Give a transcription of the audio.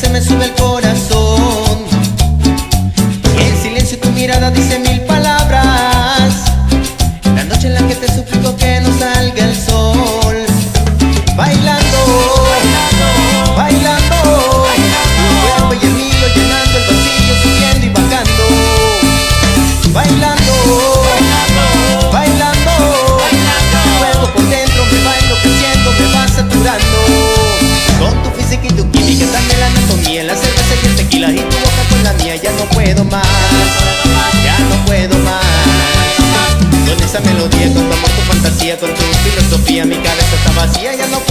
se me sube el corazón. Y el silencio tu mirada dice mil melodía, con tu amor, tu fantasía, con tu filosofía Mi cabeza está vacía, ya no